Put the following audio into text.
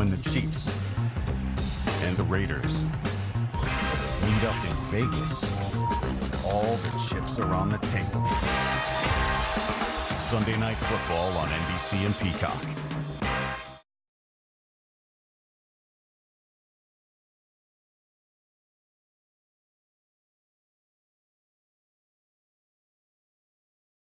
when the Chiefs and the Raiders meet up in Vegas, all the chips are on the table. Sunday Night Football on NBC and Peacock.